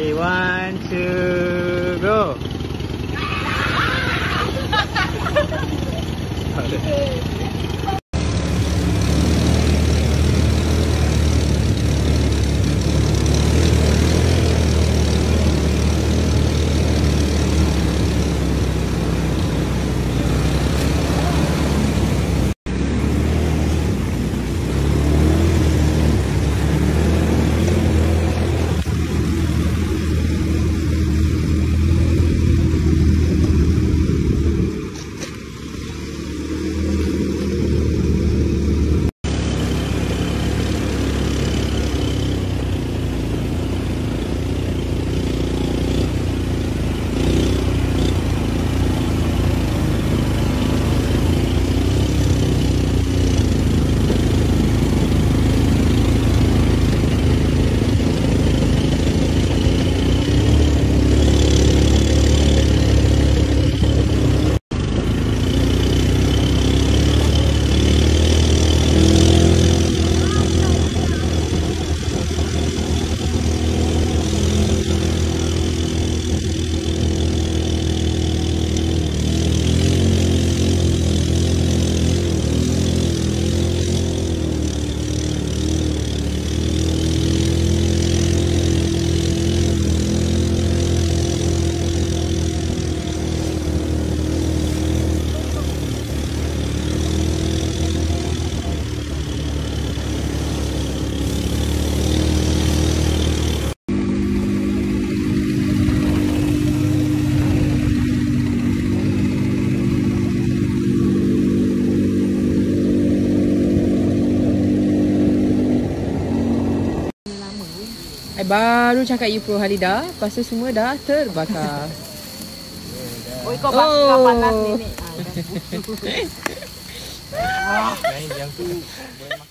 Okay, one, two, go. I baru cakap you pro Halida, lepas tu semua dah terbakar. Oh, kau bakar Oh. panas nenek. Ah, dah. Main yang tu boleh makan.